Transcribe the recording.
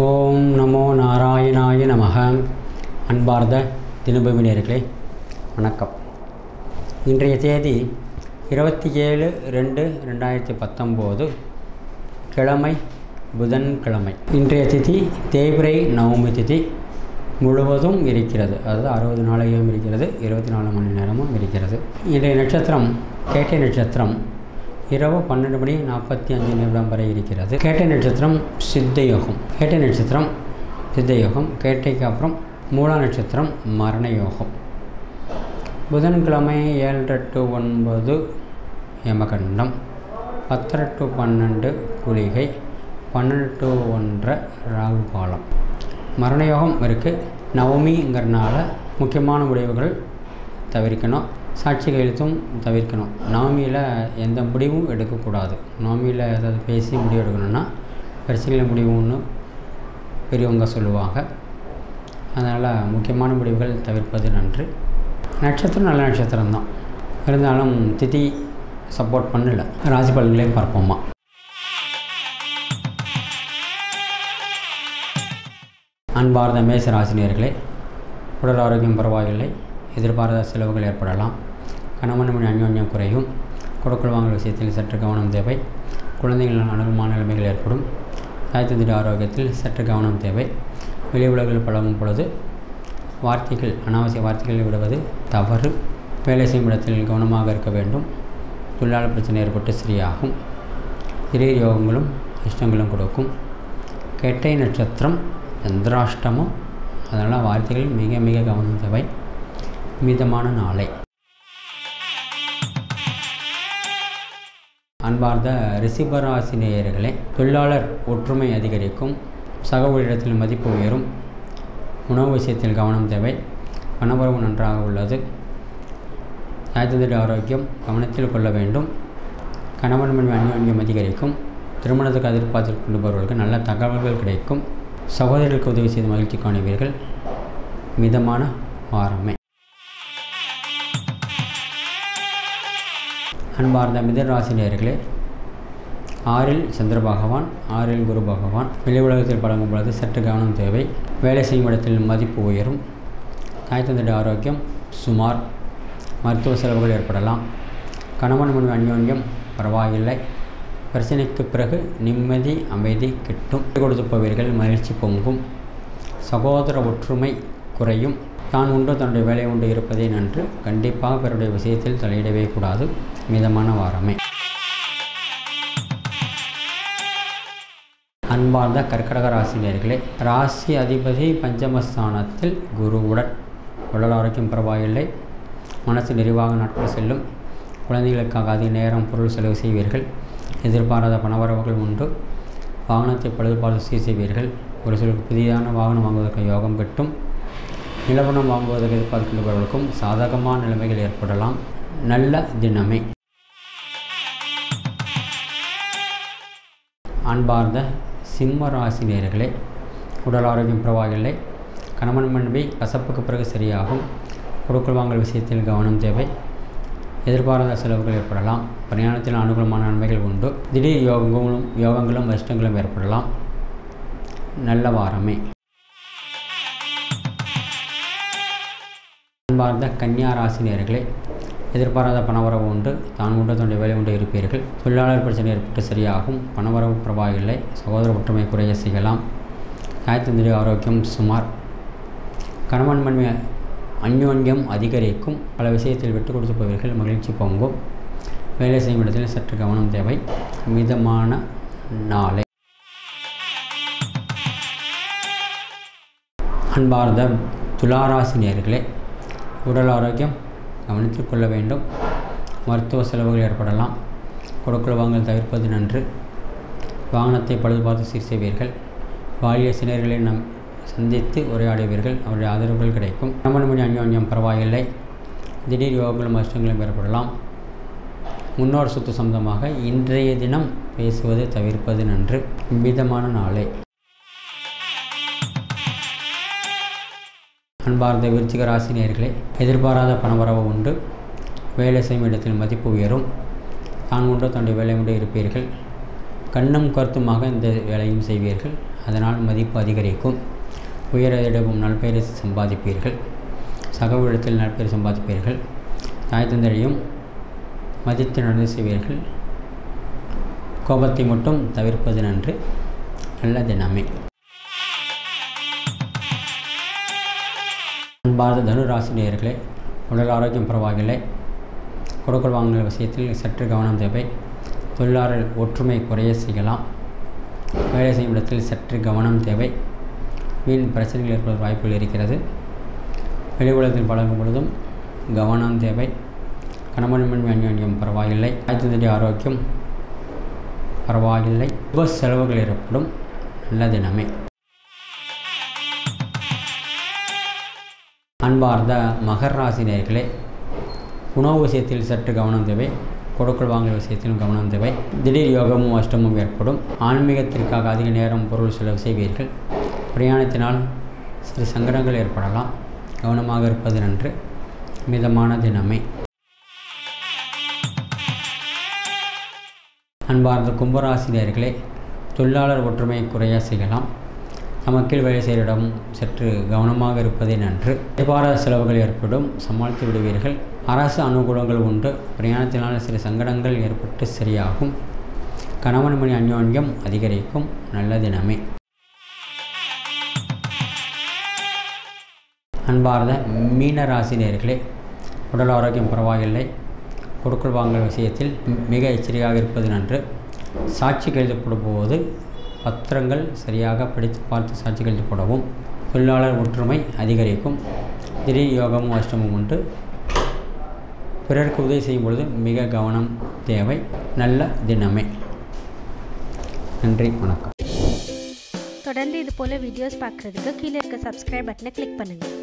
ஓம் நமோ நாராயணாய நமக. அன்பார்ந்த தினபூமி நேர்களே வணக்கம். இன்றைய தேதி இருபத்தி ஏழு ரெண்டு ரெண்டாயிரத்தி பத்தொம்போது கிழமை புதன்கிழமை. இன்றைய திதி தேய்பிரை நவமி திதி முழுவதும் இருக்கிறது. அதாவது அறுபது நாளையும் இருக்கிறது இருபத்தி நாலு மணி நேரமும் இருக்கிறது. இன்றைய நட்சத்திரம் கேட்டை நட்சத்திரம் இரவு பன்னெண்டு மணி நாற்பத்தி அஞ்சு நிமிடம் வரை இருக்கிறது. கேட்டை நட்சத்திரம் சித்தயோகம் கேட்டை நட்சத்திரம் சித்தயோகம் கேட்டைக்கு அப்புறம் மூலா நட்சத்திரம் மரண யோகம். புதன்கிழமை ஏழரை டு ஒன்பது யமகண்டம். பத்தரை டு பன்னெண்டு குளிகை. பன்னெண்டு டு ஒன்றரை ராகு காலம். மரணயோகம் இருக்குது நவமிங்கிறனால முக்கியமான முடிவுகள் தவிர்க்கணும். சாட்சி கையெழுத்தும் தவிர்க்கணும். நாமியில் எந்த முடிவும் எடுக்கக்கூடாது. நாமியில் ஏதாவது பேசி முடிவு எடுக்கணும்னா பிரச்சனைகளை முடிவுன்னு பெரியவங்க சொல்லுவாங்க. அதனால் முக்கியமான முடிவுகள் தவிர்ப்பது நன்று. நட்சத்திரம் நல்ல நட்சத்திரம் தான். இருந்தாலும் திதி சப்போர்ட் பண்ணல. ராசி பலன்களையும் பார்ப்போமா? அன்பார்ந்த மேச ராசினியர்களே உடல் ஆரோக்கியம் பரவாயில்லை. எதிர்பாராத செலவுகள் ஏற்படலாம். கணவன் மணி அந்யோன்யம் குறையும். கொடுக்கல் வாங்கல் விஷயத்தில் சற்று கவனம் தேவை. குழந்தைகளின் அணுகுமான நிலைமைகள் ஏற்படும். தாய் தந்திர ஆரோக்கியத்தில் சற்று கவனம் தேவை. வெளி உலகில் பழகும் பொழுது வார்த்தைகள் அனாவசிய வார்த்தைகளை விடுவது தவறு. வேலை செய்யும் இடத்தில் கவனமாக இருக்க வேண்டும். தொழிலாளர் பிரச்சனை ஏற்பட்டு சரியாகும். திடீர் யோகங்களும் இஷ்டங்களும் கொடுக்கும். கெட்டை நட்சத்திரம் சந்திராஷ்டமம். அதனால் வார்த்தைகள் மிக மிக கவனம் தேவை. மிதமான நாளை. அன்பார்ந்த ரிஷிபராசி நேயர்களே தொழிலாளர் ஒற்றுமை அதிகரிக்கும் சக ஊழியத்தில் மதிப்பு உயரும் உணவு விஷயத்தில் கவனம் தேவை பணபரவு நன்றாக உள்ளது. தாய்த்தந்திர ஆரோக்கியம் கவனத்தில் கொள்ள வேண்டும். கணவன் மனைவி அந்யோன்யம் அதிகரிக்கும் திருமணத்துக்கு எதிர்பார்த்து கொண்டுபவர்களுக்கு நல்ல தகவல்கள் கிடைக்கும் சகோதரர்களுக்கு உதவி செய்து மகிழ்ச்சி காணுவீர்கள். மிதமான வாரமே அன்பார்ந்த மிதராசினியர்களே ஆறில் சந்திர பகவான் ஆறில் குரு பகவான் வெளி உலகத்தில் பழங்கும் பொழுது சற்று கவனம் தேவை. வேலை செய்யும் இடத்தில் மதிப்பு உயரும். தாய் ஆரோக்கியம் சுமார் மருத்துவ செலவுகள் ஏற்படலாம். கணவன் மனைவி அந்யோன்யம் பரவாயில்லை. பிரச்சனைக்கு பிறகு நிம்மதி அமைதி கிட்டும். கொடுத்து போவீர்கள் மகிழ்ச்சி பொங்கும். சகோதர ஒற்றுமை குறையும். தான் உண்டு தன்னுடைய வேலை உண்டு இருப்பதே நன்று. கண்டிப்பாக பிறருடைய விஷயத்தில் தலையிடவே கூடாது. மிதமான வாரமே. அன்பார்ந்த கர்க்கடக ராசினியர்களே ராசி அதிபதி பஞ்சமஸ்தானத்தில் குருவுடன் உடல் ஆரோக்கியம் பரவாயில்லை. மனசு நிறைவாக நாட்கள் செல்லும். குழந்தைகளுக்காக அதிக நேரம் பொருள் செலவு செய்வீர்கள். எதிர்பாராத பணவரவுகள் உண்டு. வாகனத்தை பழுதுபாடு சீர் செய்வீர்கள். ஒரு சிலருக்கு புதிதான வாகனம் வாங்குவதற்கு யோகம் பெற்றும் நிலவனம் வாங்குவதற்கு எதிர்பார்க்கின்றவர்களுக்கும் சாதகமான நிலைமைகள் ஏற்படலாம். நல்ல தினமே. அன்பார்ந்த சிம்ம ராசி நேர்களே உடல் ஆரோக்கியம் பரவாயில்லை. கணவன் மனைவி கசப்புக்கு பிறகு சரியாகும். கொடுக்கல் வாங்கல் விஷயத்தில் கவனம் தேவை. எதிர்பாராத செலவுகள் ஏற்படலாம். பிரயாணத்தில் அனுகூலமான நன்மைகள் உண்டு. திடீர் யோகங்களும் யோகங்களும் நஷ்டங்களும் ஏற்படலாம். நல்ல வாரமே. அன்பார்ந்த கன்னியா ராசினியர்களே எதிர்பாராத பணவரவு உண்டு. தான் உண்டு தன்னுடைய வேலை உண்டு இருப்பீர்கள். தொழிலாளர் பிரச்சனை ஏற்பட்டு சரியாகும். பணவரவு பரவாயில்லை சகோதர ஒற்றுமை குறைய செய்யலாம். தாய்த்தந்திரி ஆரோக்கியம் சுமார். கணவன் மண்மை அந்யோன்யம் அதிகரிக்கும். பல விஷயத்தில் விட்டு கொடுத்து போவீர்கள் மகிழ்ச்சி பொங்கும். வேலை செய்யும் இடத்தில் சற்று கவனம் தேவை. மிதமான நாளை. அன்பார்ந்த துளாராசி நேர்களே உடல் ஆரோக்கியம் கவனித்துக் கொள்ள வேண்டும். மருத்துவ செலவுகள் ஏற்படலாம். கொடுக்கல் வாங்கல் தவிர்ப்பது நன்று. வாகனத்தை பழுதுபார்த்து சீர் செய்வீர்கள். பாலிய சிலர்களை நம் சந்தித்து உரையாடுவீர்கள். அவருடைய ஆதரவுகள் கிடைக்கும். கணவன் மணி அந்யோன்யம் பரவாயில்லை. திடீர் யோகங்களும் அஷ்டங்களும் ஏற்படலாம். முன்னோர் சொத்து சொந்தமாக இன்றைய தினம் பேசுவது தவிர்ப்பது நன்று. மிதமான நாளே. அன்பார்ந்த விருச்சிக ராசினியர்களே எதிர்பாராத பணவரவு உண்டு. வேலை செய்யும் இடத்தில் மதிப்பு உயரும். தான் உண்டு தன்னுடைய வேலை உண்டு இருப்பீர்கள். கண்ணும் கருத்துமாக இந்த வேலையும் செய்வீர்கள். அதனால் மதிப்பு அதிகரிக்கும். உயரிடமும் நல்பெயரை சம்பாதிப்பீர்கள். சகவிடத்தில் நல்பெயர் சம்பாதிப்பீர்கள். தாய் தந்தையையும் மதித்து நடந்து செய்வீர்கள். கோபத்தை மட்டும் தவிர்ப்பது நன்று. நல்ல தினமே. அன்பார்ந்த தனுராசி நேயர்களே உடல் ஆரோக்கியம் பரவாயில்லை. கொடுக்கல் வாங்கல் விஷயத்தில் சற்று கவனம் தேவை. தொழிலாளர் ஒற்றுமை குறைய செய்யலாம். வேலை செய்யும் இடத்தில் சற்று கவனம் தேவை. வீண் பிரச்சனைகள் ஏற்படும் வாய்ப்புகள் இருக்கிறது. வெளி உலகத்தில் பழகும் பொழுதும் கவனம் தேவை. கணவன் அந்யோன்யம் பரவாயில்லை. ஆயுதத்துடைய ஆரோக்கியம் பரவாயில்லை. உப செலவுகள் ஏற்படும். நல்ல தினமே. அன்பார்ந்த மகர் ராசினியர்களே உணவு விஷயத்தில் சற்று கவனம் தேவை கொடுக்கல் வாங்கல் விஷயத்திலும் கவனம் தேவை. திடீர் யோகமும் அஷ்டமும் ஏற்படும். ஆன்மீகத்திற்காக அதிக நேரம் பொருள் செலவு செய்வீர்கள். பிரயாணத்தினால் சிறு சங்கடங்கள் ஏற்படலாம். கவனமாக இருப்பது நன்று. மிதமான தினமே. அன்பார்ந்த கும்பராசினியர்களே தொழிலாளர் ஒற்றுமையை குறைய செய்யலாம். நமக்கில் வேலை செய்கிற சற்று கவனமாக இருப்பதே நன்று. எதிர்பாராத செலவுகள் ஏற்படும் சமாளித்து விடுவீர்கள். அரசு அனுகூலங்கள் உண்டு. பிரயாணத்தினால் சில சங்கடங்கள் ஏற்பட்டு சரியாகும். கணவன் மணி அந்யோன்யம் அதிகரிக்கும். நல்ல தினமே. அன்பார்ந்த மீனராசினியர்களே உடல் ஆரோக்கியம் பரவாயில்லை. கொடுக்கல் வாங்கல் விஷயத்தில் மிக எச்சரிக்கையாக இருப்பது நன்று. சாட்சி கழிக்கப்படும் போது பத்திரங்கள் சரியாக படித்து பார்த்து சாட்சிகள் போடவும் தொழிலாளர் ஒற்றுமை அதிகரிக்கும். திடீர் யோகமும் அஷ்டமும் உண்டு. பிறருக்கு உதவி செய்யும் பொழுது மிக கவனம் தேவை. நல்ல தினமே. நன்றி வணக்கம். தொடர்ந்து இது போல் வீடியோஸ் பார்க்குறதுக்கு கீழே இருக்க சப்ஸ்கிரைப் பட்டனை கிளிக் பண்ணுங்கள்